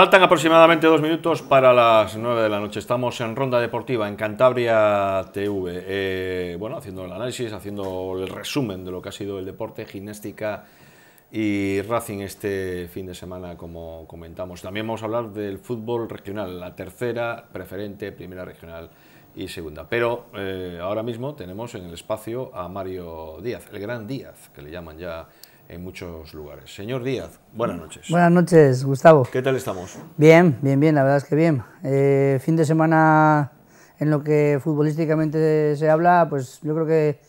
Faltan aproximadamente dos minutos para las nueve de la noche. Estamos en Ronda Deportiva, en Cantabria TV. Eh, bueno, haciendo el análisis, haciendo el resumen de lo que ha sido el deporte, gimnástica y Racing este fin de semana, como comentamos. También vamos a hablar del fútbol regional, la tercera preferente, primera regional y segunda. Pero eh, ahora mismo tenemos en el espacio a Mario Díaz, el gran Díaz, que le llaman ya en muchos lugares. Señor Díaz, buenas noches. Buenas noches, Gustavo. ¿Qué tal estamos? Bien, bien, bien, la verdad es que bien. Eh, fin de semana en lo que futbolísticamente se habla, pues yo creo que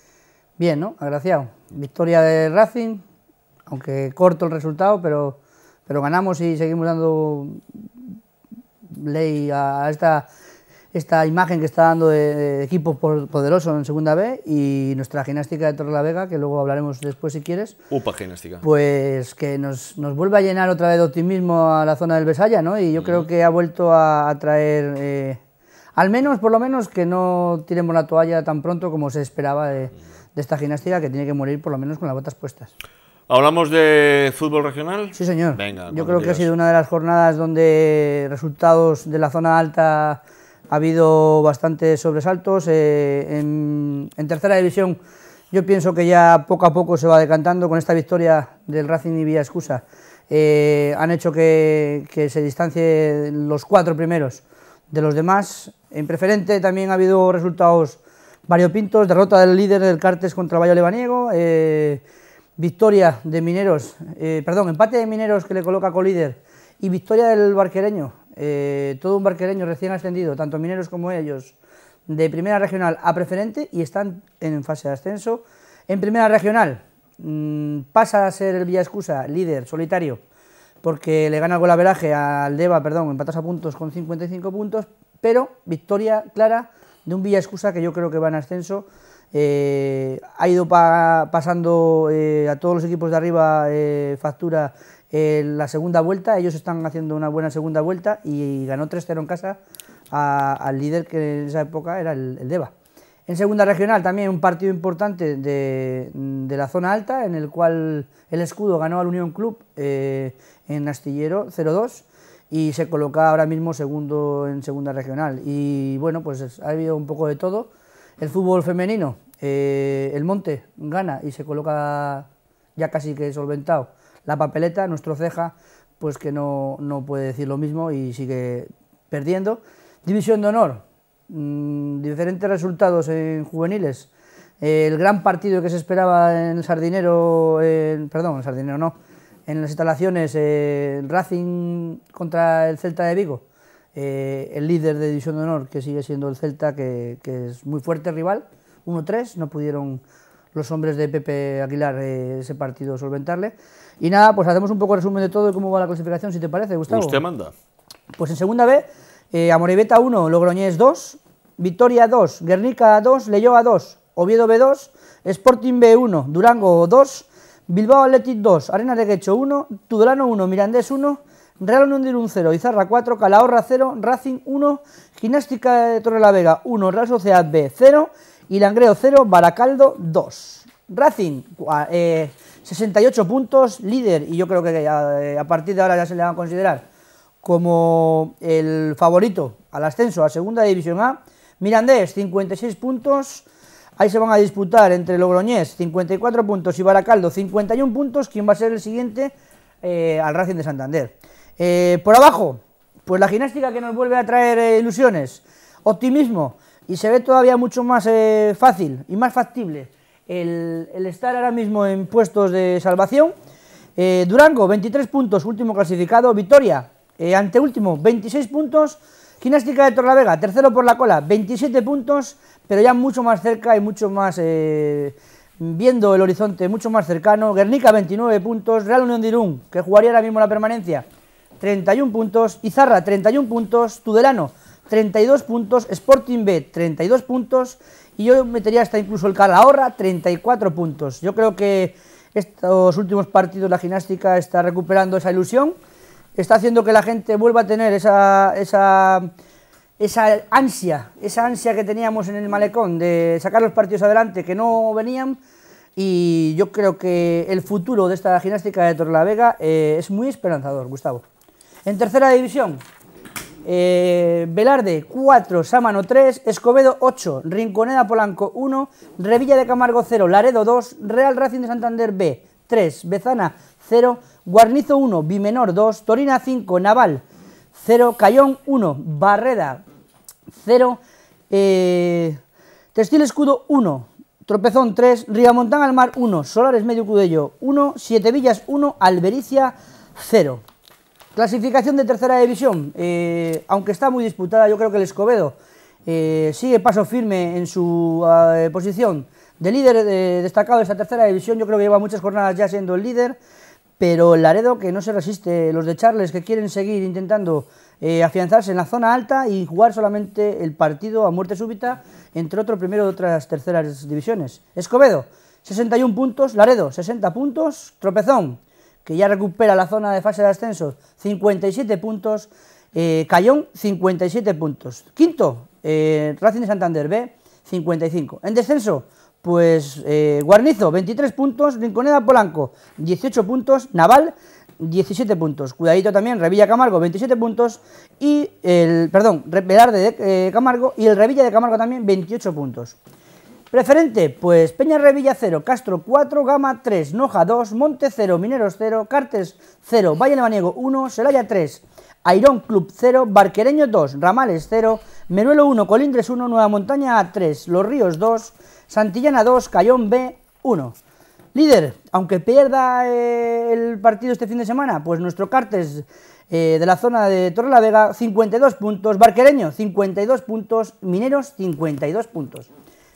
bien, ¿no? Agraciado. Victoria de Racing, aunque corto el resultado, pero, pero ganamos y seguimos dando ley a esta esta imagen que está dando de, equipo poderoso en Segunda B y nuestra gimnástica de la Vega, que luego hablaremos después si quieres. UPA Gimnástica. Pues que nos, nos vuelve a llenar otra vez de optimismo a la zona del Besaya, ¿no? Y yo creo que ha vuelto a, traer, eh, al menos, por lo menos, que no tiremos la toalla tan pronto como se esperaba de, de esta gimnástica, que tiene que morir por lo menos con las botas puestas. ¿Hablamos de fútbol regional? Sí, señor. Venga, yo creo que ha sido una de las jornadas donde resultados de la zona alta ha habido bastantes sobresaltos. Eh, en, tercera división yo pienso que ya poco a poco se va decantando con esta victoria del Racing y Villa Excusa. Eh, han hecho que, se distancie los cuatro primeros de los demás. En preferente también ha habido resultados variopintos, derrota del líder del Cartes contra Valle Lebaniego, eh, victoria de Mineros, perdón, empate de Mineros que le coloca co-líder y victoria del Barquereño eh, todo un barquereño recién ascendido, tanto mineros como ellos, de primera regional a preferente y están en fase de ascenso. En primera regional mm, pasa a ser el Villa Excusa líder solitario porque le gana el golaveraje al Deva, perdón, empatas a puntos con 55 puntos, pero victoria clara de un Villa Excusa que yo creo que va en ascenso. Eh, ha ido pasando eh, a todos los equipos de arriba factura la segunda vuelta, ellos están haciendo una buena segunda vuelta y ganó 3-0 en casa al líder que en esa época era el, Deva. En segunda regional también un partido importante de, la zona alta, en el cual el escudo ganó al Unión Club eh, en Astillero 0-2 y se coloca ahora mismo segundo en segunda regional. Y bueno, pues ha habido un poco de todo. El fútbol femenino, eh, el Monte gana y se coloca ya casi que solventado la papeleta, nuestro ceja, pues que no, puede decir lo mismo y sigue perdiendo. División de honor, mm, diferentes resultados en juveniles. el gran partido que se esperaba en Sardinero, perdón, en el Sardinero no, en las instalaciones, el Racing contra el Celta de Vigo. Eh, el líder de División de Honor, que sigue siendo el Celta, que, que es muy fuerte rival, 1-3, no pudieron los hombres de Pepe Aguilar eh, ese partido solventarle. Y nada, pues hacemos un poco resumen de todo y cómo va la clasificación, si te parece, Gustavo. Usted manda. Pues en segunda B, eh, Amoribeta 1, Logroñés 2, Victoria 2, Guernica 2, Leyoa 2, Oviedo B2, Sporting B1, Durango 2, Bilbao Athletic 2, Arena de Guecho 1, Tudelano 1, Mirandés 1, Real Unión 1 0, Izarra 4, Calahorra 0, Racing 1, Gimnástica de Torre la Vega 1, Real Sociedad B 0 y Langreo 0, Baracaldo 2. Racing, 68 eh, puntos, líder, y yo creo que eh, a, partir de ahora ya se le van a considerar como el favorito al ascenso a Segunda División A. Mirandés, 56 puntos, ahí se van a disputar entre Logroñés, 54 puntos, y Baracaldo, 51 puntos, quien va a ser el siguiente eh, al Racing de Santander. por abajo, pues la gimnástica que nos vuelve a traer ilusiones, optimismo, y se ve todavía mucho más eh, fácil y más factible el, estar ahora mismo en puestos de salvación. Eh, Durango, 23 puntos, último clasificado. Vitoria, eh, anteúltimo, 26 puntos. Gimnástica de Torlavega, tercero por la cola, 27 puntos, pero ya mucho más cerca y mucho más viendo el horizonte mucho más cercano. Guernica, 29 puntos. Real Unión de Irún, que jugaría ahora mismo la permanencia, 31 puntos. Izarra, 31 puntos. Tudelano, 32 puntos, Sporting B 32 puntos y yo metería hasta incluso el Calahorra 34 puntos. Yo creo que estos últimos partidos la gimnástica está recuperando esa ilusión, está haciendo que la gente vuelva a tener esa, esa, esa ansia, esa ansia que teníamos en el malecón de sacar los partidos adelante que no venían y yo creo que el futuro de esta gimnástica de Torrelavega eh, es muy esperanzador, Gustavo. En tercera división, eh, Velarde 4, Sámano 3, Escobedo 8, Rinconeda Polanco 1, Revilla de Camargo 0, Laredo 2, Real Racing de Santander B 3, Bezana 0, Guarnizo 1, Bimenor 2, Torina 5, Naval 0, Cayón 1, Barreda 0, eh, Textil Escudo 1, Tropezón 3, Riamontán al Mar 1, Solares Medio Cudello 1, Siete Villas 1, Albericia 0. Clasificación de tercera división, eh, aunque está muy disputada, yo creo que el Escobedo eh, sigue paso firme en su posición de líder destacado de esta tercera división, yo creo que lleva muchas jornadas ya siendo el líder, pero Laredo que no se resiste, los de Charles que quieren seguir intentando afianzarse en la zona alta y jugar solamente el partido a muerte súbita entre otro primero de otras terceras divisiones. Escobedo, 61 puntos, Laredo, 60 puntos, Tropezón, que ya recupera la zona de fase de ascenso, 57 puntos, eh, Cayón, 57 puntos. Quinto, eh, Racing de Santander B, 55. En descenso, pues eh, Guarnizo, 23 puntos, Rinconeda Polanco, 18 puntos, Naval, 17 puntos. Cuidadito también, Revilla Camargo, 27 puntos. Y el, perdón, Velarde de eh, Camargo y el Revilla de Camargo también, 28 puntos. Preferente, pues Peña Revilla 0, Castro 4, Gama 3, Noja 2, Monte 0, Mineros 0, Cartes 0, Valle Lebaniego 1, Celaya 3, Airón Club 0, Barquereño 2, Ramales 0, Meruelo 1, Colindres 1, Nueva Montaña 3, Los Ríos 2, Santillana 2, Cayón B 1. Líder, aunque pierda eh, el partido este fin de semana, pues nuestro Cartes eh, de la zona de Torre la Vega 52 puntos, Barquereño 52 puntos, Mineros 52 puntos.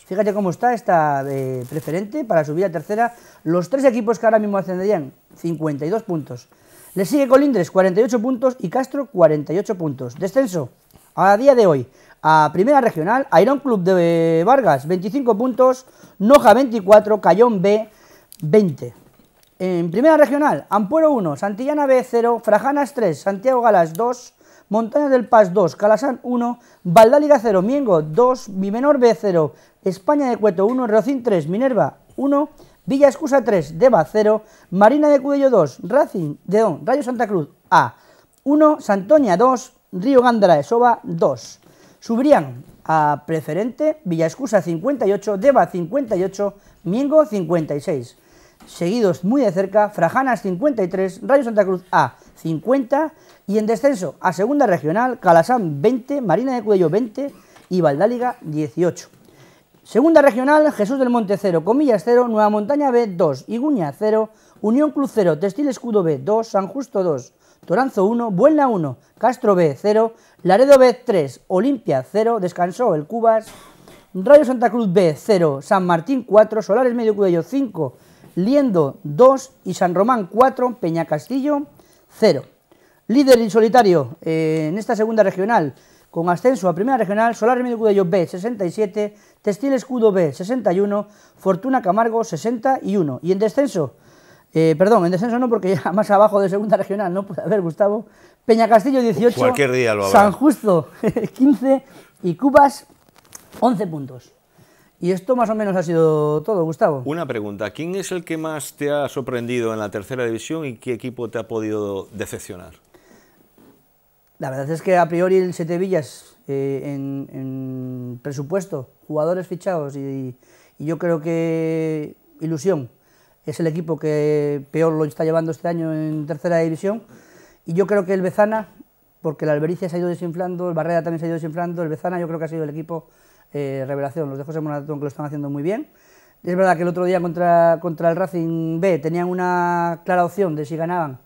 Fíjate cómo está esta eh, preferente para subir a tercera. Los tres equipos que ahora mismo ascenderían, 52 puntos. Le sigue Colindres, 48 puntos, y Castro, 48 puntos. Descenso, a día de hoy, a Primera Regional, Iron Club de Vargas, 25 puntos, Noja, 24, Cayón B, 20. En Primera Regional, Ampuero 1, Santillana B, 0, Frajanas 3, Santiago Galas 2, Montañas del Paz 2, Calasán 1, Valdáliga 0, Miengo 2, Bimenor B 0, España de Cueto 1, Rocín 3, Minerva 1, Villa Escusa 3, Deva 0, Marina de Cudello 2, Racing de Don, Rayo Santa Cruz A 1, Santoña 2, Río Gándara de Soba 2. Subirían a preferente Villa Escusa 58, Deva 58, Miengo 56. Seguidos muy de cerca, Frajanas 53, Rayo Santa Cruz A 50 y en descenso a segunda regional, Calasán 20, Marina de Cuello 20 y Valdáliga 18. Segunda regional, Jesús del Monte 0, Comillas 0, Nueva Montaña B 2, Iguña 0, Unión Cruz 0, Textil Escudo B 2, San Justo 2, Toranzo 1, Buelna 1, Castro B 0, Laredo B 3, Olimpia 0, descansó el Cubas, Rayo Santa Cruz B 0, San Martín 4, Solares Medio Cuello 5, Liendo 2 y San Román 4, Peña Castillo 0. Líder en solitario eh, en esta segunda regional, con ascenso a primera regional, Solar Medio Cudello B 67, Textil Escudo B 61, Fortuna Camargo 61. Y en descenso, eh, perdón, en descenso no porque ya más abajo de segunda regional no puede haber, Gustavo, Peña Castillo 18, Cualquier día lo San Justo 15 y Cubas 11 puntos. Y esto más o menos ha sido todo, Gustavo. Una pregunta, ¿quién es el que más te ha sorprendido en la tercera división y qué equipo te ha podido decepcionar? La verdad es que a priori el Sete Villas eh, en, presupuesto, jugadores fichados y, yo creo que Ilusión es el equipo que peor lo está llevando este año en tercera división y yo creo que el Bezana, porque el Albericia se ha ido desinflando, el Barrera también se ha ido desinflando, el Bezana yo creo que ha sido el equipo eh, revelación, los de José Monatón que lo están haciendo muy bien. Es verdad que el otro día contra, contra el Racing B tenían una clara opción de si ganaban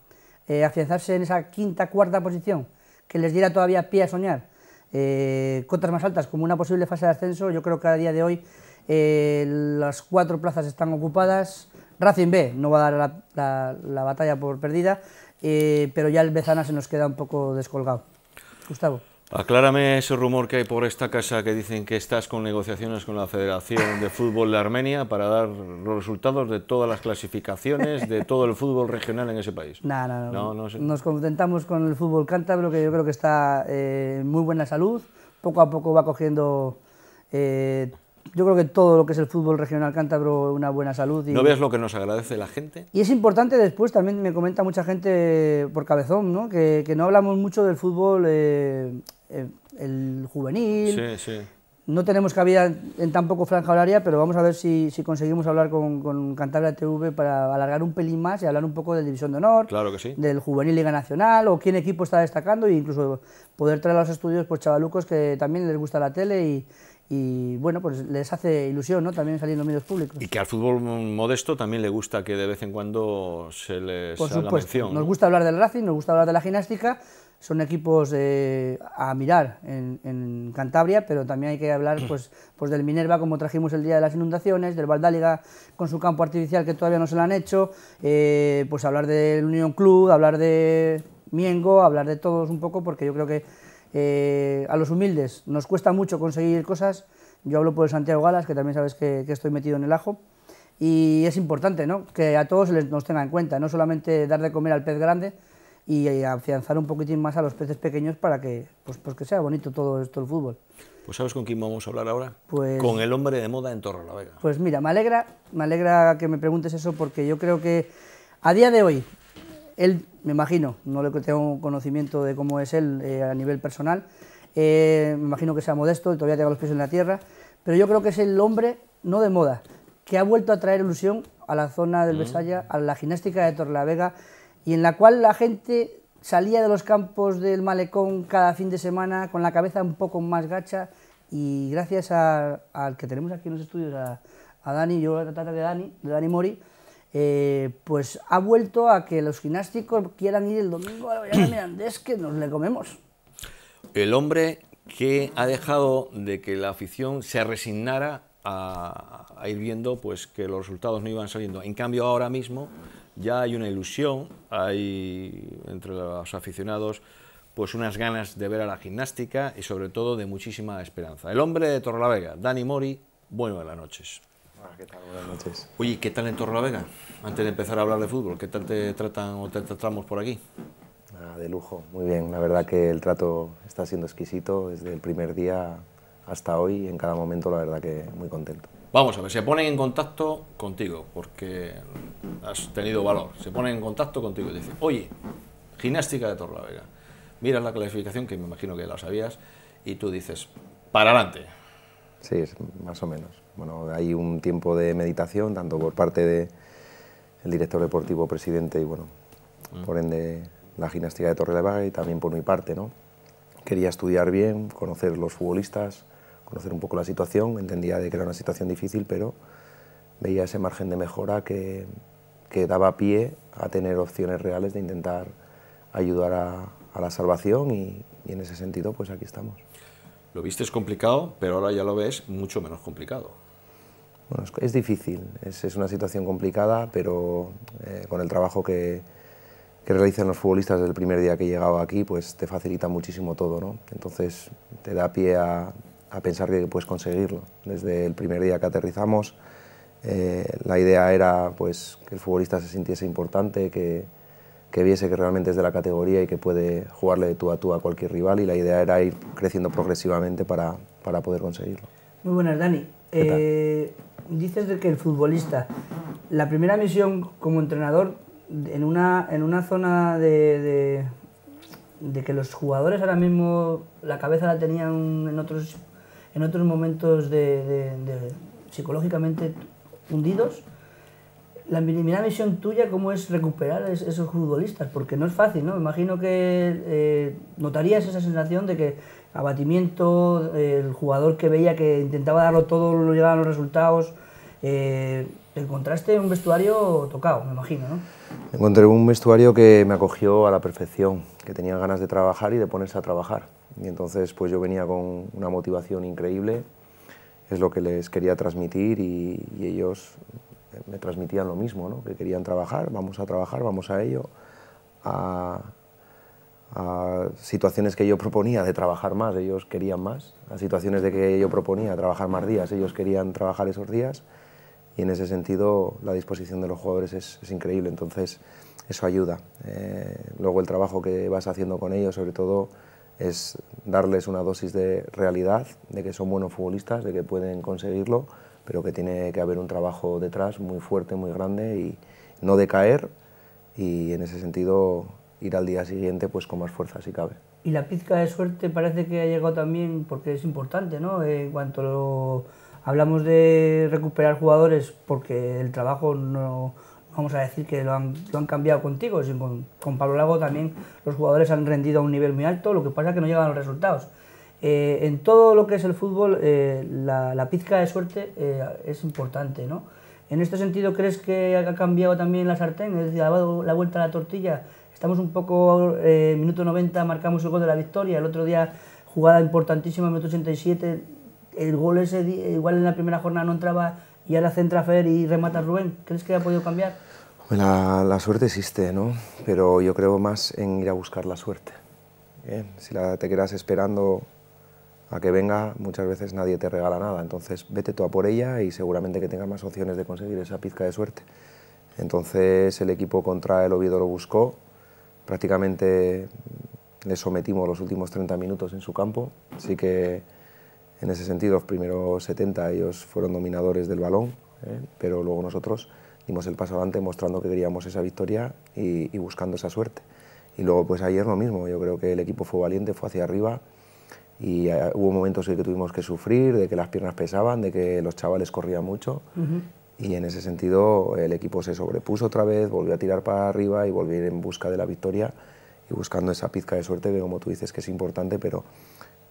eh, afianzarse en esa quinta, cuarta posición que les diera todavía pie a soñar eh, cotas más altas como una posible fase de ascenso, yo creo que a día de hoy eh, las cuatro plazas están ocupadas. Racing B no va a dar la, batalla por perdida, eh, pero ya el Bezana se nos queda un poco descolgado. Gustavo. Aclárame ese rumor que hay por esta casa que dicen que estás con negociaciones con la Federación de Fútbol de Armenia para dar los resultados de todas las clasificaciones de todo el fútbol regional en ese país. No, no, no. Nos contentamos con el fútbol cántabro, que yo creo que está en muy buena salud. Poco a poco va cogiendo eh, yo creo que todo lo que es el fútbol regional cántabro, una buena salud. Y, ¿No ves lo que nos agradece la gente? Y es importante después, también me comenta mucha gente por cabezón, ¿no? Que, que no hablamos mucho del fútbol, eh, eh, el juvenil. Sí, sí. No tenemos cabida en tan poco franja horaria, pero vamos a ver si, si conseguimos hablar con, con, Cantabria TV para alargar un pelín más y hablar un poco de División de Honor, claro que sí. del Juvenil Liga Nacional o quién equipo está destacando e incluso poder traer a los estudios pues chavalucos que también les gusta la tele y, y bueno, pues les hace ilusión, ¿no? También saliendo medios públicos. Y que al fútbol modesto también le gusta que de vez en cuando se les Por haga mención. Nos gusta hablar del Racing, nos gusta hablar de la gimnástica, son equipos eh, a mirar en, Cantabria, pero también hay que hablar pues, pues del Minerva, como trajimos el día de las inundaciones, del Valdáliga con su campo artificial que todavía no se lo han hecho, eh, pues hablar del Unión Club, hablar de Miengo, hablar de todos un poco, porque yo creo que eh, a los humildes nos cuesta mucho conseguir cosas. Yo hablo por el Santiago Galas, que también sabes que, estoy metido en el ajo. Y es importante ¿no? que a todos les, nos tengan en cuenta, no solamente dar de comer al pez grande y, afianzar un poquitín más a los peces pequeños para que, pues, pues que sea bonito todo esto el fútbol. Pues ¿sabes con quién vamos a hablar ahora? Pues, con el hombre de moda en Torrelavega. Pues mira, me alegra, me alegra que me preguntes eso porque yo creo que a día de hoy él, me imagino, no le tengo conocimiento de cómo es él eh, a nivel personal, eh, me imagino que sea modesto y todavía tenga los pies en la tierra, pero yo creo que es el hombre, no de moda, que ha vuelto a traer ilusión a la zona del Besaya, a la gimnástica de Torlavega, y en la cual la gente salía de los campos del malecón cada fin de semana con la cabeza un poco más gacha, y gracias al que tenemos aquí en los estudios, a, a Dani, yo voy a tratar de Dani, de Dani Mori, eh, pues ha vuelto a que los gimnásticos quieran ir el domingo a la Vallada Mirandés, que nos le comemos. El hombre que ha dejado de que la afición se resignara a, ir viendo pues que los resultados no iban saliendo. En cambio ahora mismo ya hay una ilusión, hay entre los aficionados pues unas ganas de ver a la gimnástica y sobre todo de muchísima esperanza. El hombre de Torrelavega, Dani Mori, buenas noches. ¿Qué tal? Buenas noches. Oye, ¿qué tal en Torrelavega? Antes de empezar a hablar de fútbol, ¿qué tal te tratan o te tratamos por aquí? de lujo, muy bien. La verdad que el trato está siendo exquisito desde el primer día hasta hoy, en cada momento, la verdad que muy contento. Vamos a ver, se ponen en contacto contigo, porque has tenido valor. Se ponen en contacto contigo y dicen, oye, gimnástica de Torrelavega. Miras la clasificación, que me imagino que la sabías, y tú dices, para adelante. Sí, más o menos. Bueno, hay un tiempo de meditación, tanto por parte del el director deportivo, presidente y, bueno, mm. por ende, la gimnástica de Torre y también por mi parte, ¿no? Quería estudiar bien, conocer los futbolistas, conocer un poco la situación, entendía de que era una situación difícil, pero veía ese margen de mejora que, que daba pie a tener opciones reales de intentar ayudar a, a la salvación y, y en ese sentido, pues aquí estamos. Lo viste es complicado, pero ahora ya lo ves mucho menos complicado. Es, difícil, es, una situación complicada, pero eh, con el trabajo que, realizan los futbolistas desde el primer día que he llegado aquí, pues te facilita muchísimo todo, ¿no? Entonces te da pie a, a pensar que puedes conseguirlo. Desde el primer día que aterrizamos, eh, la idea era pues, que el futbolista se sintiese importante, que, que viese que realmente es de la categoría y que puede jugarle de tú a tú a cualquier rival y la idea era ir creciendo progresivamente para, para poder conseguirlo. Muy buenas, Dani. Eh, dices de que el futbolista, la primera misión como entrenador en una, en una zona de, de, que los jugadores ahora mismo la cabeza la tenían en otros, en otros momentos de, psicológicamente hundidos, la primera misión tuya, ¿cómo es recuperar esos futbolistas? Porque no es fácil, ¿no? Me imagino que eh, notarías esa sensación de que abatimiento, el jugador que veía que intentaba darlo todo, no llegaban los resultados. Eh, encontraste un vestuario tocado, me imagino, ¿no? Encontré un vestuario que me acogió a la perfección, que tenía ganas de trabajar y de ponerse a trabajar. Y entonces pues yo venía con una motivación increíble, es lo que les quería transmitir y, y ellos me transmitían lo mismo, ¿no? que querían trabajar, vamos a trabajar, vamos a ello, a, situaciones que yo proponía de trabajar más, ellos querían más, a situaciones de que yo proponía trabajar más días, ellos querían trabajar esos días y en ese sentido la disposición de los jugadores es, increíble, entonces eso ayuda. Eh, luego el trabajo que vas haciendo con ellos, sobre todo es darles una dosis de realidad, de que son buenos futbolistas, de que pueden conseguirlo, pero que tiene que haber un trabajo detrás muy fuerte, muy grande y no decaer y en ese sentido ir al día siguiente pues con más fuerza si cabe. Y la pizca de suerte parece que ha llegado también porque es importante, ¿no? En cuanto hablamos de recuperar jugadores porque el trabajo no vamos a decir que lo han, lo han cambiado contigo, con, con, Pablo Lago también los jugadores han rendido a un nivel muy alto, lo que pasa es que no llegan los resultados. Eh, en todo lo que es el fútbol, eh, la, la, pizca de suerte eh, es importante, ¿no? En este sentido, ¿crees que ha cambiado también la sartén? Es decir, ha dado la vuelta a la tortilla. Estamos un poco, minuto 90, marcamos el gol de la victoria. El otro día, jugada importantísima, minuto 87, el gol ese, igual en la primera jornada no entraba y ahora centra Fer y remata Rubén. ¿Crees que ha podido cambiar? La, la, suerte existe, ¿no? Pero yo creo más en ir a buscar la suerte. ¿eh? Si la, te quedas esperando a que venga, muchas veces nadie te regala nada. Entonces, vete tú a por ella y seguramente que tengas más opciones de conseguir esa pizca de suerte. Entonces, el equipo contra el Oviedo lo buscó. Prácticamente le sometimos los últimos 30 minutos en su campo. Así que, en ese sentido, los primeros 70 ellos fueron dominadores del balón, ¿eh? pero luego nosotros dimos el paso adelante mostrando que queríamos esa victoria y, buscando esa suerte. Y luego pues ayer lo mismo, yo creo que el equipo fue valiente, fue hacia arriba y eh, hubo momentos en que tuvimos que sufrir, de que las piernas pesaban, de que los chavales corrían mucho y en ese sentido el equipo se sobrepuso otra vez, volvió a tirar para arriba y volvió en busca de la victoria y buscando esa pizca de suerte que como tú dices que es importante, pero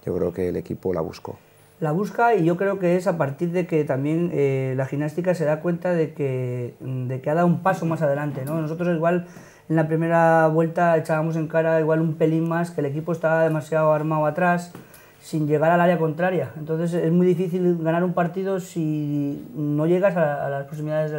yo creo que el equipo la buscó la busca y yo creo que es a partir de que también eh, la gimnástica se da cuenta de que, de que ha dado un paso más adelante. ¿no? Nosotros igual en la primera vuelta echábamos en cara igual un pelín más, que el equipo estaba demasiado armado atrás sin llegar al área contraria. Entonces es muy difícil ganar un partido si no llegas a, las proximidades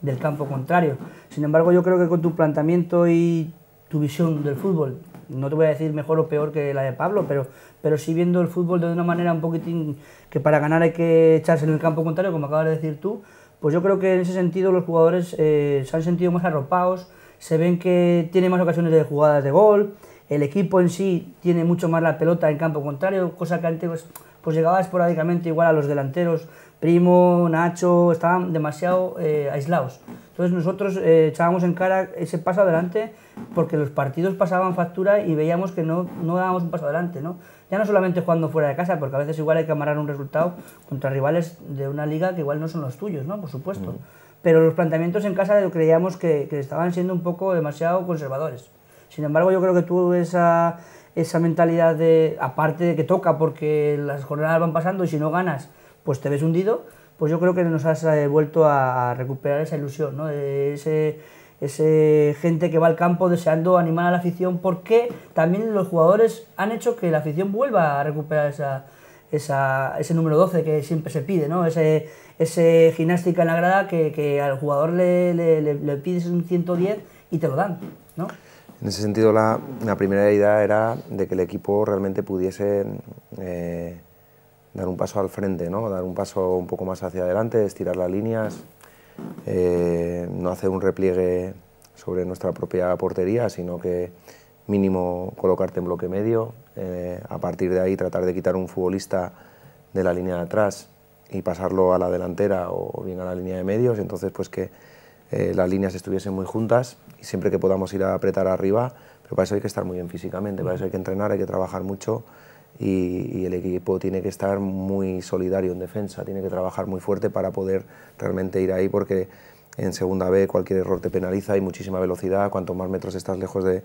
del, campo contrario. Sin embargo, yo creo que con tu planteamiento y tu visión del fútbol, no te voy a decir mejor o peor que la de Pablo, pero, pero sí viendo el fútbol de una manera un poquitín que para ganar hay que echarse en el campo contrario, como acabas de decir tú, pues yo creo que en ese sentido los jugadores eh, se han sentido más arropados, se ven que tiene más ocasiones de jugadas de gol, el equipo en sí tiene mucho más la pelota en campo contrario, cosa que antes pues, pues llegaba esporádicamente igual a los delanteros, Primo, Nacho, estaban demasiado eh, aislados. Entonces nosotros eh, echábamos en cara ese paso adelante porque los partidos pasaban factura y veíamos que no, no dábamos un paso adelante, ¿no? Ya no solamente jugando fuera de casa, porque a veces igual hay que amarrar un resultado contra rivales de una liga que igual no son los tuyos, ¿no? Por supuesto. Pero los planteamientos en casa creíamos que, que, estaban siendo un poco demasiado conservadores. Sin embargo, yo creo que tú esa, esa mentalidad de, aparte de que toca porque las jornadas van pasando y si no ganas, pues te ves hundido, pues yo creo que nos has eh, vuelto a, recuperar esa ilusión, ¿no? Ese, ese gente que va al campo deseando animar a la afición, porque también los jugadores han hecho que la afición vuelva a recuperar esa, esa, ese número 12 que siempre se pide, ¿no? Ese, ese gimnástica en la grada que, que al jugador le, le, le, pides un 110 y te lo dan, ¿no? En ese sentido, la, primera idea era de que el equipo realmente pudiese eh, dar un paso al frente, ¿no? dar un paso un poco más hacia adelante, estirar las líneas, eh, no hacer un repliegue sobre nuestra propia portería, sino que mínimo colocarte en bloque medio, eh, a partir de ahí tratar de quitar un futbolista de la línea de atrás y pasarlo a la delantera o bien a la línea de medios, entonces pues que eh, las líneas estuviesen muy juntas y siempre que podamos ir a apretar arriba, pero para eso hay que estar muy bien físicamente, para eso hay que entrenar, hay que trabajar mucho y, el equipo tiene que estar muy solidario en defensa, tiene que trabajar muy fuerte para poder realmente ir ahí porque en segunda B cualquier error te penaliza, hay muchísima velocidad, cuanto más metros estás lejos de,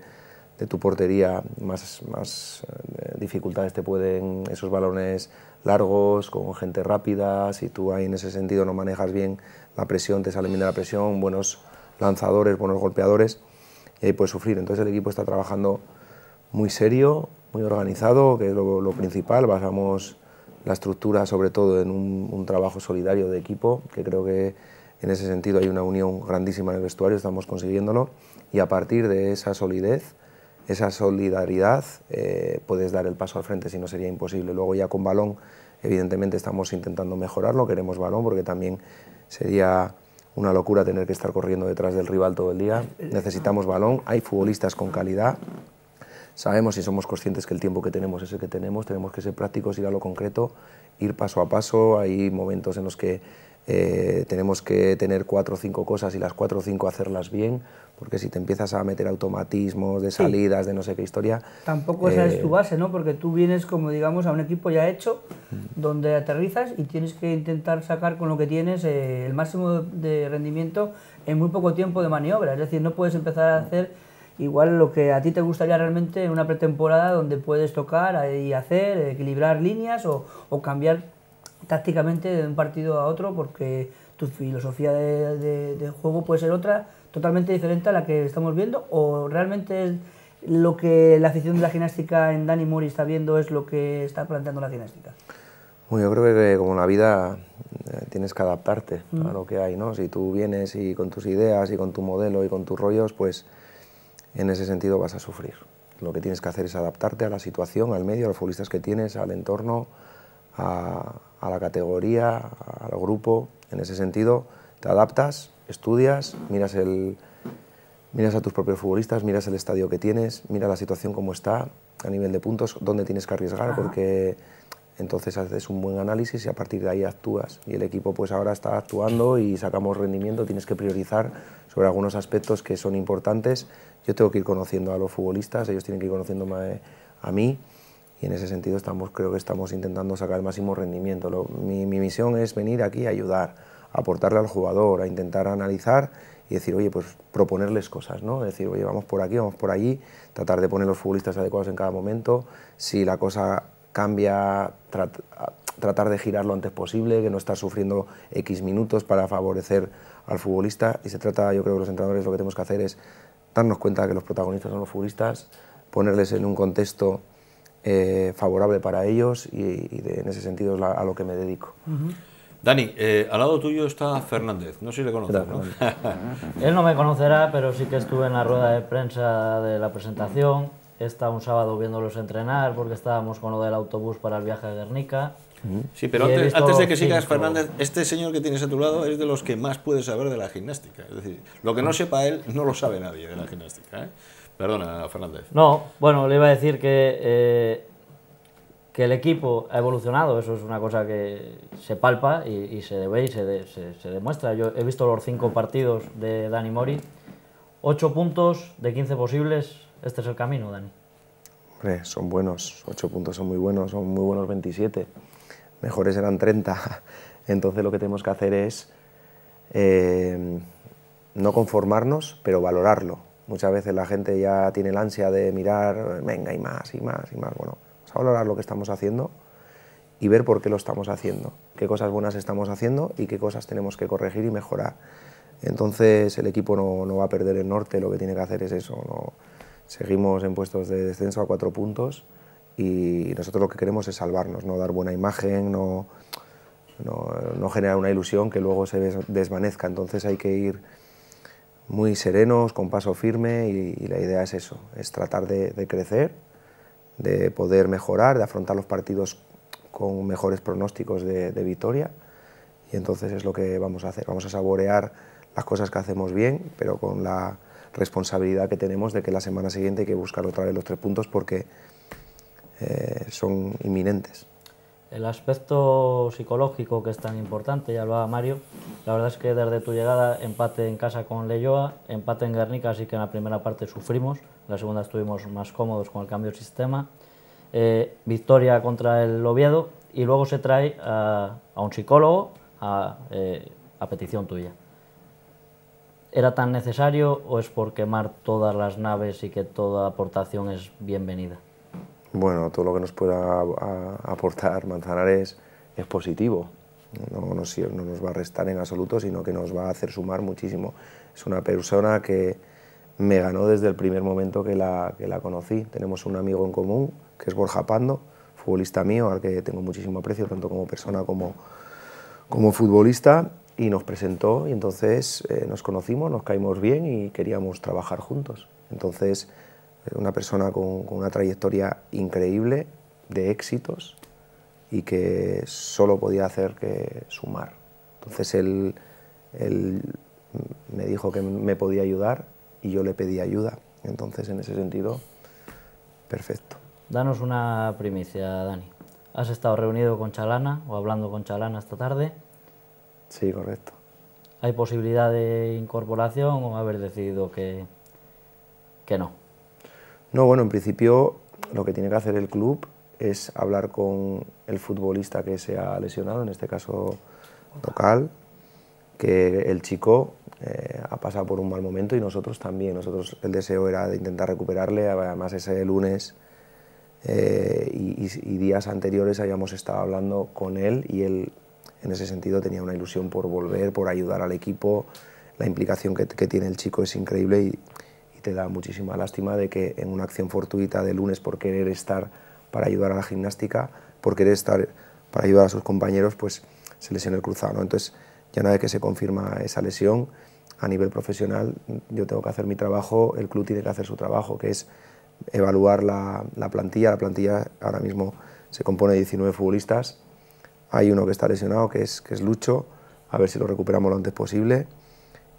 tu portería, más, más eh, dificultades te pueden esos balones largos, con gente rápida, si tú ahí en ese sentido no manejas bien la presión, te salen bien de la presión, buenos lanzadores, buenos golpeadores, y ahí puedes sufrir. Entonces el equipo está trabajando muy serio, muy organizado, que es lo, principal. Basamos la estructura sobre todo en un, trabajo solidario de equipo, que creo que en ese sentido hay una unión grandísima en el vestuario, estamos consiguiéndolo, y a partir de esa solidez, esa solidaridad, eh, puedes dar el paso al frente, si no sería imposible. Luego ya con balón, evidentemente estamos intentando mejorarlo, queremos balón porque también sería una locura tener que estar corriendo detrás del rival todo el día. Necesitamos balón, hay futbolistas con calidad, sabemos y somos conscientes que el tiempo que tenemos es el que tenemos, tenemos que ser prácticos, ir a lo concreto, ir paso a paso, hay momentos en los que eh, tenemos que tener cuatro o cinco cosas y las cuatro o cinco hacerlas bien, porque si te empiezas a meter automatismos de salidas, de no sé qué historia... Tampoco esa es eh, tu base, ¿no? Porque tú vienes, como digamos, a un equipo ya hecho, donde aterrizas y tienes que intentar sacar con lo que tienes eh, el máximo de rendimiento en muy poco tiempo de maniobra. Es decir, no puedes empezar a hacer igual lo que a ti te gustaría realmente en una pretemporada donde puedes tocar y hacer, equilibrar líneas o, o cambiar tácticamente de un partido a otro porque tu filosofía de, juego puede ser otra totalmente diferente a la que estamos viendo o realmente lo que la afición de la gimnástica en Dani Mori está viendo es lo que está planteando la gimnástica. Bueno, yo creo que como en la vida eh, tienes que adaptarte a lo que hay, ¿no? Si tú vienes y con tus ideas y con tu modelo y con tus rollos, pues en ese sentido vas a sufrir. Lo que tienes que hacer es adaptarte a la situación, al medio, a los futbolistas que tienes, al entorno, a, a la categoría, al grupo. En ese sentido, te adaptas, estudias, miras, el, miras a tus propios futbolistas, miras el estadio que tienes, mira la situación como está a nivel de puntos, dónde tienes que arriesgar, porque entonces haces un buen análisis y a partir de ahí actúas. Y el equipo pues ahora está actuando y sacamos rendimiento, tienes que priorizar sobre algunos aspectos que son importantes. Yo tengo que ir conociendo a los futbolistas, ellos tienen que ir conociéndome a mí y en ese sentido estamos, creo que estamos intentando sacar el máximo rendimiento. mi, misión es venir aquí a ayudar, a aportarle al jugador, a intentar analizar y decir, oye, pues proponerles cosas, ¿no? Decir, oye, vamos por aquí, vamos por allí, tratar de poner los futbolistas adecuados en cada momento. Si la cosa cambia, tratar de girar lo antes posible, que no estar sufriendo X minutos para favorecer al futbolista. Y se trata, yo creo que los entrenadores lo que tenemos que hacer es darnos cuenta de que los protagonistas son los futbolistas, ponerles en un contexto eh, favorable para ellos y, en ese sentido es a lo que me dedico. Dani, eh, al lado tuyo está Fernández, no sé si le conoces. Él no me conocerá, pero sí que estuve en la rueda de prensa de la presentación. He estado un sábado viéndolos entrenar porque estábamos con lo del autobús para el viaje a Guernica. Sí, pero antes, antes, de que sigas, Fernández, este señor que tienes a tu lado es de los que más puede saber de la gimnástica. Es decir, lo que no sepa él, no lo sabe nadie de la gimnástica. ¿eh? Perdona, Fernández. No, bueno, le iba a decir que, eh, que el equipo ha evolucionado, eso es una cosa que se palpa y, se ve y se, se, demuestra. Yo he visto los cinco partidos de Dani Mori, ocho puntos de 15 posibles, este es el camino, Dani. Hombre, son buenos, ocho puntos son muy buenos, son muy buenos 27, mejores eran 30. Entonces lo que tenemos que hacer es eh, no conformarnos, pero valorarlo Muchas veces la gente ya tiene la ansia de mirar, venga, y más, y más, y más. Bueno, vamos a valorar lo que estamos haciendo y ver por qué lo estamos haciendo, qué cosas buenas estamos haciendo y qué cosas tenemos que corregir y mejorar. Entonces el equipo no, no va a perder el norte, lo que tiene que hacer es eso. ¿no? Seguimos en puestos de descenso a cuatro puntos y nosotros lo que queremos es salvarnos, no dar buena imagen, no, no, no generar una ilusión que luego se desvanezca. Entonces hay que ir muy serenos, con paso firme y, la idea es eso, es tratar de, crecer, de poder mejorar, de afrontar los partidos con mejores pronósticos de, victoria y entonces es lo que vamos a hacer, vamos a saborear las cosas que hacemos bien, pero con la responsabilidad que tenemos de que la semana siguiente hay que buscar otra vez los tres puntos porque eh, son inminentes. El aspecto psicológico que es tan importante, ya hablaba Mario, la verdad es que desde tu llegada empate en casa con Leyoa, empate en Guernica, así que en la primera parte sufrimos, en la segunda estuvimos más cómodos con el cambio de sistema, eh, victoria contra el Oviedo y luego se trae a, un psicólogo a, eh, a petición tuya. ¿Era tan necesario o es por quemar todas las naves y que toda aportación es bienvenida? bueno, todo lo que nos pueda aportar Manzanares es positivo. No, nos va a restar en absoluto, sino que nos va a hacer sumar muchísimo. Es una persona que me ganó desde el primer momento que la, que la conocí. Tenemos un amigo en común, que es Borja Pando, futbolista mío, al que tengo muchísimo aprecio, tanto como persona como, como futbolista, y nos presentó y entonces eh, nos conocimos, nos caímos bien y queríamos trabajar juntos. Entonces, una persona con, una trayectoria increíble de éxitos y que solo podía hacer que sumar. Entonces él, me dijo que me podía ayudar y yo le pedí ayuda. Entonces en ese sentido perfecto. Danos una primicia, Dani. ¿Has estado reunido con Chalana o hablando con Chalana esta tarde? Sí, correcto. ¿Hay posibilidad de incorporación o haber decidido que, que no? No, bueno, en principio lo que tiene que hacer el club es hablar con el futbolista que se ha lesionado, en este caso local, que el chico eh, ha pasado por un mal momento y nosotros también. Nosotros el deseo era de intentar recuperarle, además ese lunes eh, y, días anteriores habíamos estado hablando con él y él en ese sentido tenía una ilusión por volver, por ayudar al equipo. La implicación que, tiene el chico es increíble y, te da muchísima lástima de que en una acción fortuita de lunes por querer estar para ayudar a la gimnástica, por querer estar para ayudar a sus compañeros, pues se lesiona el cruzado. ¿no? Entonces, ya una vez que se confirma esa lesión, a nivel profesional, yo tengo que hacer mi trabajo, el club tiene que hacer su trabajo, que es evaluar la, plantilla. La plantilla ahora mismo se compone de 19 futbolistas. Hay uno que está lesionado, que es, que es Lucho, a ver si lo recuperamos lo antes posible.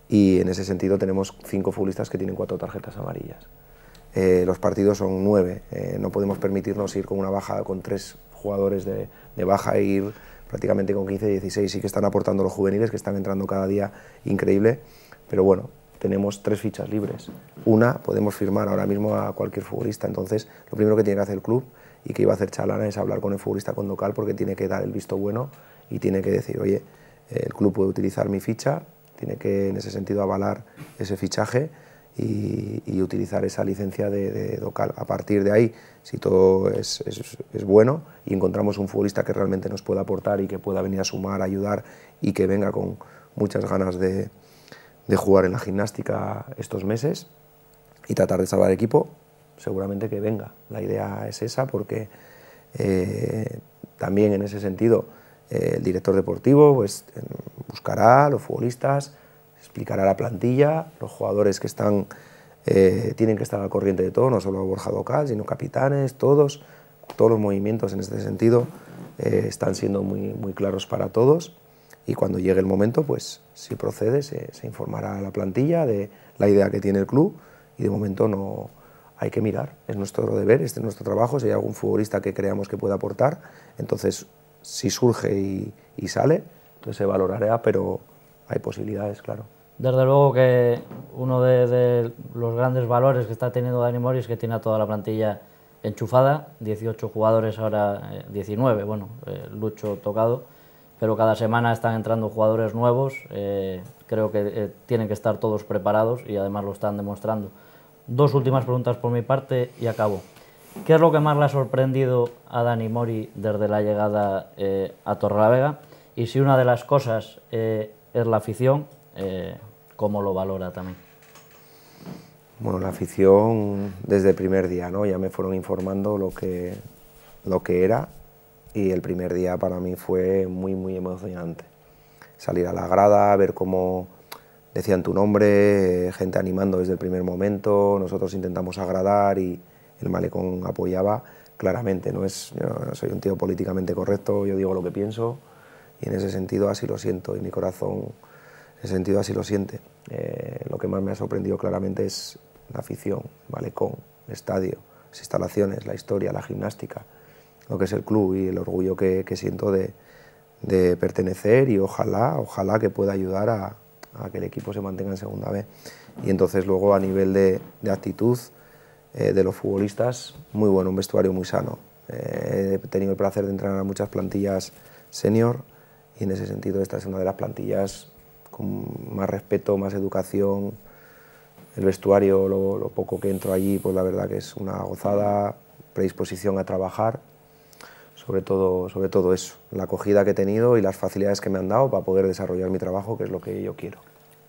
Y en ese sentido tenemos cinco futbolistas que tienen cuatro tarjetas amarillas. Eh, los partidos son nueve, eh, no podemos permitirnos ir con una baja, con tres jugadores de, de baja e ir prácticamente con 15, 16. Sí que están aportando los juveniles, que están entrando cada día increíble, pero bueno, tenemos tres fichas libres. Una podemos firmar ahora mismo a cualquier futbolista. Entonces, lo primero que tiene que hacer el club y que iba a hacer Chalana es hablar con el futbolista con local porque tiene que dar el visto bueno y tiene que decir, oye, el club puede utilizar mi ficha, tiene que en ese sentido avalar ese fichaje y, utilizar esa licencia de, local. A partir de ahí, si todo es, es, bueno y encontramos un futbolista que realmente nos pueda aportar y que pueda venir a sumar, ayudar y que venga con muchas ganas de, de jugar en la gimnástica estos meses y tratar de salvar equipo, seguramente que venga. La idea es esa porque eh, también en ese sentido eh, el director deportivo pues, buscará a los futbolistas, explicará la plantilla, los jugadores que están, eh, tienen que estar al corriente de todo, no solo Borja Docal, sino capitanes, todos, todos los movimientos en este sentido están siendo muy, muy claros para todos y cuando llegue el momento, pues si procede, se, informará a la plantilla de la idea que tiene el club y de momento no hay que mirar, es nuestro deber, este es nuestro trabajo, si hay algún futbolista que creamos que pueda aportar, entonces si surge y, sale, entonces se valorará, pero hay posibilidades, claro. Desde luego que uno de, los grandes valores que está teniendo Dani Mori es que tiene a toda la plantilla enchufada, 18 jugadores ahora, 19, eh, bueno, eh, Lucho tocado, pero cada semana están entrando jugadores nuevos, eh, creo que eh, tienen que estar todos preparados y además lo están demostrando. Dos últimas preguntas por mi parte y acabo. ¿Qué es lo que más le ha sorprendido a Dani Mori desde la llegada eh, a Torrelavega? Y si una de las cosas es la afición, ¿cómo lo valora también? Bueno, la afición desde el primer día, ¿no? Ya me fueron informando lo que, lo que era y el primer día para mí fue muy, muy emocionante. Salir a la grada, ver cómo decían tu nombre, gente animando desde el primer momento, nosotros intentamos agradar y el malecón apoyaba claramente. No es, yo soy un tío políticamente correcto, yo digo lo que pienso y en ese sentido así lo siento y mi corazón en ese sentido así lo siente. Eh, lo que más me ha sorprendido claramente es la afición, el malecón, el estadio, las instalaciones, la historia, la gimnástica lo que es el club y el orgullo que, siento de, pertenecer y ojalá, ojalá que pueda ayudar a, que el equipo se mantenga en segunda vez. Y entonces luego a nivel de, actitud eh, de los futbolistas, muy bueno, un vestuario muy sano. Eh, he tenido el placer de entrenar a muchas plantillas senior y en ese sentido esta es una de las plantillas con más respeto, más educación. El vestuario, lo, lo poco que entro allí, pues la verdad que es una gozada, predisposición a trabajar sobre todo, sobre todo eso, la acogida que he tenido y las facilidades que me han dado para poder desarrollar mi trabajo, que es lo que yo quiero.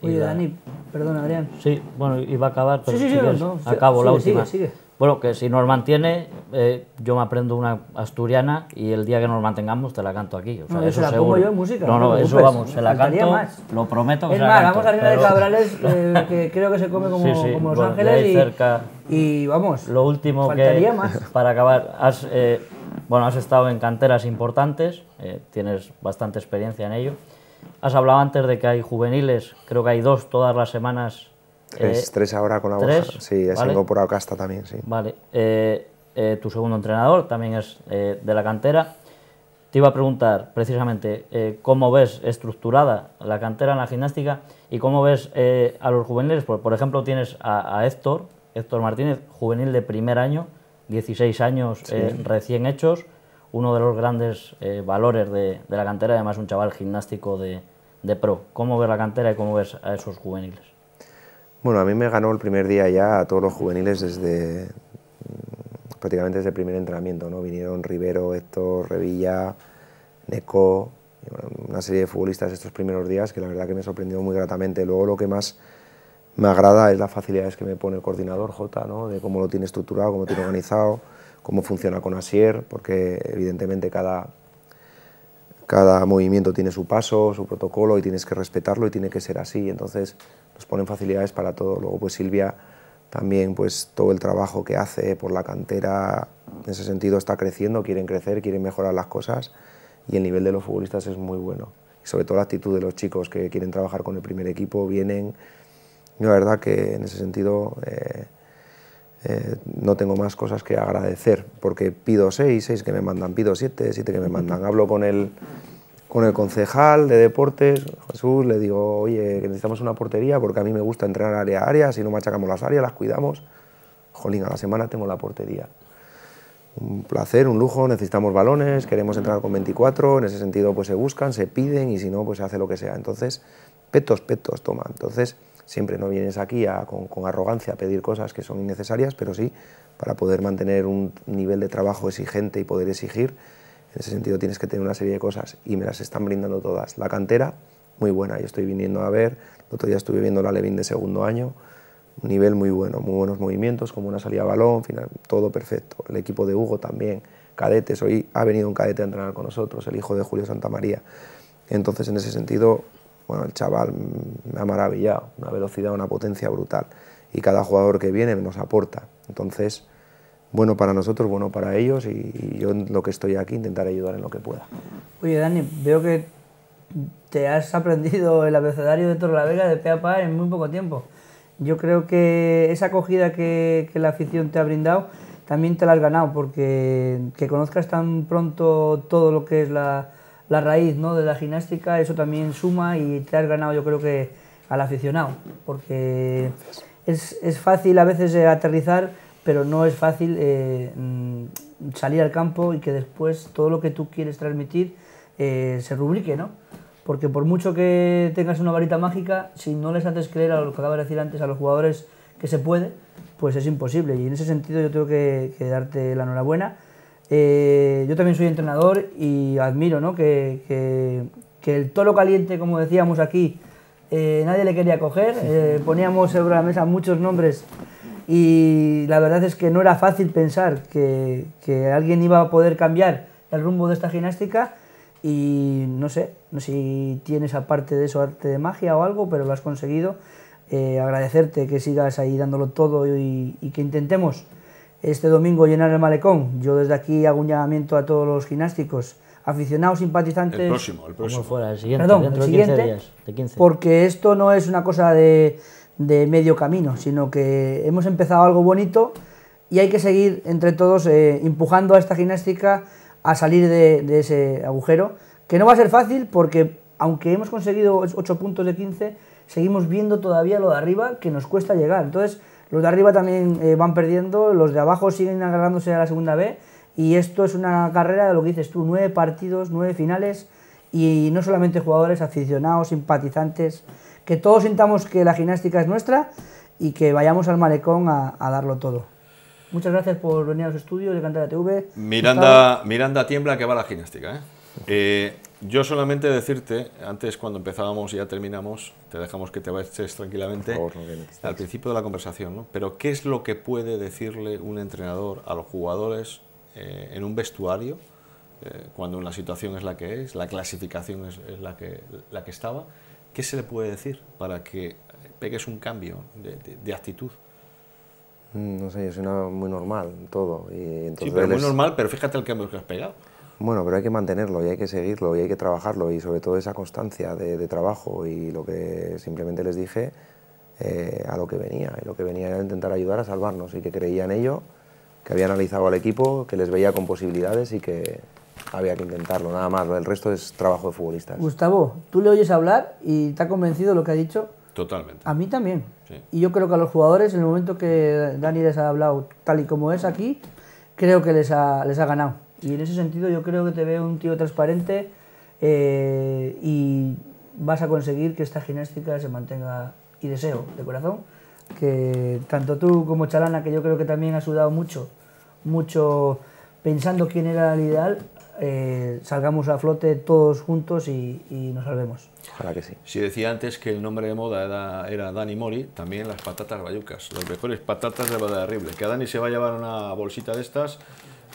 Oye, Dani, perdona, Adrián. Sí, bueno, iba a acabar, pero sí, sí, sí, acabo la última. Sigue, Bueno, que si nos mantiene, eh, yo me aprendo una asturiana y el día que nos mantengamos te la canto aquí. O sea, no, eso la seguro. pongo yo en música. No, no, eso vamos, se la canto, más. lo prometo que es se más, la vamos arriba de Cabrales, eh, que creo que se come como, como Los Ángeles. Y, cerca, y vamos, lo último que, más. para acabar, has, eh, bueno, has estado en canteras importantes, eh, tienes bastante experiencia en ello. Has hablado antes de que hay juveniles, creo que hay dos todas las semanas. Tres, eh, tres ahora con la ¿tres? Sí, es ¿vale? por Acasta también, sí. Vale. Eh, eh, tu segundo entrenador, también es de la cantera. Te iba a preguntar precisamente cómo ves estructurada la cantera en la gimnástica y cómo ves a los juveniles. Por, por ejemplo, tienes a, Héctor, Héctor Martínez, juvenil de primer año, 16 años recién hechos, uno de los grandes valores de, de, la cantera, además un chaval gimnástico de, de pro. ¿Cómo ves la cantera y cómo ves a esos juveniles? Bueno, a mí me ganó el primer día ya a todos los juveniles desde mm, prácticamente desde el primer entrenamiento. ¿no? Vinieron Rivero, Héctor, Revilla, Neco, una serie de futbolistas estos primeros días que la verdad que me sorprendió muy gratamente. Luego lo que más me agrada es las facilidades que me pone el coordinador J, ¿no? de cómo lo tiene estructurado, cómo lo tiene organizado, cómo funciona con Asier, porque evidentemente cada, cada movimiento tiene su paso, su protocolo y tienes que respetarlo y tiene que ser así. Entonces nos ponen facilidades para todo. Luego pues Silvia también pues todo el trabajo que hace por la cantera en ese sentido está creciendo, quieren crecer, quieren mejorar las cosas y el nivel de los futbolistas es muy bueno. Y sobre todo la actitud de los chicos que quieren trabajar con el primer equipo, vienen. Yo la verdad que en ese sentido eh, eh, no tengo más cosas que agradecer, porque pido seis, seis que me mandan, pido siete, siete que me mandan. Hablo con el, con el concejal de deportes, Jesús, le digo, oye, necesitamos una portería porque a mí me gusta entrenar área a área, si no machacamos las áreas, las cuidamos. Jolín, a la semana tengo la portería. Un placer, un lujo, necesitamos balones, queremos entrar con 24, en ese sentido pues se buscan, se piden y si no pues se hace lo que sea. Entonces, petos, petos, toma. Entonces, Siempre no vienes aquí con, arrogancia a pedir cosas que son innecesarias, pero sí para poder mantener un nivel de trabajo exigente y poder exigir. En ese sentido tienes que tener una serie de cosas y me las están brindando todas. La cantera, muy buena, yo estoy viniendo a ver, el otro día estuve viendo la Levin de segundo año, un nivel muy bueno, muy buenos movimientos, como una salida a balón, final, todo perfecto. El equipo de Hugo también, cadetes, hoy ha venido un cadete a entrenar con nosotros, el hijo de Julio Santamaría. Entonces, en ese sentido, bueno, el chaval me ha maravillado, una velocidad, una potencia brutal. Y cada jugador que viene nos aporta. Entonces, bueno para nosotros, bueno para ellos y, yo en lo que estoy aquí intentaré ayudar en lo que pueda. Oye, Dani, veo que te has aprendido el abecedario de Vega de pe a pa en muy poco tiempo. Yo creo que esa acogida que, que la afición te ha brindado también te la has ganado, porque que conozcas tan pronto todo lo que es la, la raíz ¿no? de la gimnástica, eso también suma y te has ganado yo creo que al aficionado, porque es, es fácil a veces eh, aterrizar, pero no es fácil eh, mm, salir al campo y que después todo lo que tú quieres transmitir eh, se rubrique, ¿no? Porque por mucho que tengas una varita mágica, si no les haces creer a lo que de decir antes a los jugadores que se puede, pues es imposible. Y en ese sentido yo tengo que, que darte la enhorabuena eh, yo también soy entrenador y admiro ¿no? que, que, el toro caliente, como decíamos aquí, eh, nadie le quería coger. Eh, poníamos sobre la mesa muchos nombres y la verdad es que no era fácil pensar que, que, alguien iba a poder cambiar el rumbo de esta gimnástica y no sé, no sé si tienes aparte de eso arte de magia o algo, pero lo has conseguido. agradecerte que sigas ahí dándolo todo y, y que intentemos este domingo llenar el malecón. Yo desde aquí hago un llamamiento a todos los gimnásticos, aficionados, simpatizantes. El próximo, el próximo. fuera, el siguiente, Perdón, el siguiente, porque esto no es una cosa de, de, medio camino, sino que hemos empezado algo bonito y hay que seguir entre todos eh, empujando a esta gimnástica a salir de, de, ese agujero, que no va a ser fácil porque aunque hemos conseguido 8 puntos de 15, seguimos viendo todavía lo de arriba que nos cuesta llegar. Entonces, los de arriba también eh, van perdiendo, los de abajo siguen agarrándose a la segunda B y esto es una carrera de lo que dices tú, nueve partidos, nueve finales y no solamente jugadores, aficionados, simpatizantes, que todos sintamos que la gimnástica es nuestra y que vayamos al malecón a, darlo todo. Muchas gracias por venir a los estudios de Cantera TV. Miranda, Miranda tiembla que va la gimnástica. ¿eh? Eh, yo solamente decirte, antes cuando empezábamos y ya terminamos, te dejamos que te vayas tranquilamente al principio de la conversación, ¿no? pero ¿qué es lo que puede decirle un entrenador a los jugadores eh, en un vestuario eh, cuando la situación es la que es, la clasificación es, la, que, la que estaba? ¿Qué se le puede decir para que pegues un cambio de, actitud? Mm, no sé, es muy normal todo. Y sí, pero muy normal, pero fíjate el cambio que has pegado. Bueno, pero hay que mantenerlo y hay que seguirlo y hay que trabajarlo y sobre todo esa constancia de, trabajo y lo que simplemente les dije eh, a lo que venía. Y lo que venía era intentar ayudar a salvarnos y que creía en ello, que había analizado al equipo, que les veía con posibilidades y que había que intentarlo, nada más. El resto es trabajo de futbolistas. Gustavo, tú le oyes hablar y te ha convencido lo que ha dicho. Totalmente. A mí también. Y yo creo que a los jugadores, en el momento que Dani les ha hablado tal y como es aquí, creo que les ha, les ha ganado. Y en ese sentido yo creo que te veo un tío transparente eh, y vas a conseguir que esta gimnástica se mantenga, y deseo de corazón, que tanto tú como Chalana, que yo creo que también ha sudado mucho, mucho pensando quién era el ideal, eh, salgamos a flote todos juntos y, nos salvemos. Ojalá que sí. Si decía antes que el nombre de moda era, era Dani Mori, también las patatas bayucas, las mejores patatas de Terrible. Que a Dani se va a llevar una bolsita de estas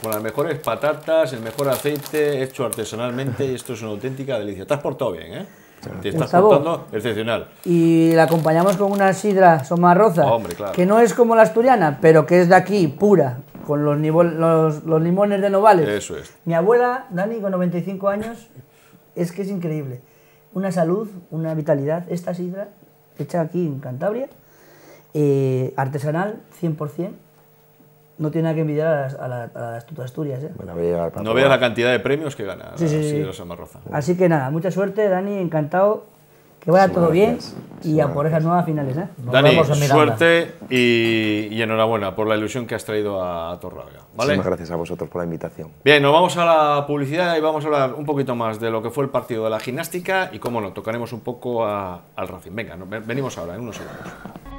con las mejores patatas, el mejor aceite, hecho artesanalmente, y esto es una auténtica delicia. Te has portado bien, ¿eh? Te estás portando excepcional. Y la acompañamos con una sidra somarroza, que no es como la asturiana, pero que es de aquí, pura, con los, los, los, limones de Novales. Eso es. Mi abuela, Dani, con 95 años, es que es increíble. Una salud, una vitalidad. Esta sidra, hecha aquí en Cantabria, eh, artesanal, 100%. No tiene nada que envidiar a, las Asturias. ¿eh? no veas la cantidad de premios que gana sí, sí. Así que nada, mucha suerte, Dani, encantado que vaya todo bien y a por esas nuevas finales. ¿eh? Dani, suerte y, enhorabuena por la ilusión que has traído a Torralga. ¿vale? Muchas gracias a vosotros por la invitación. Bien, nos vamos a la publicidad y vamos a hablar un poquito más de lo que fue el partido de la gimnástica y, cómo no, tocaremos un poco al Racing. Venga, venimos ahora en unos segundos.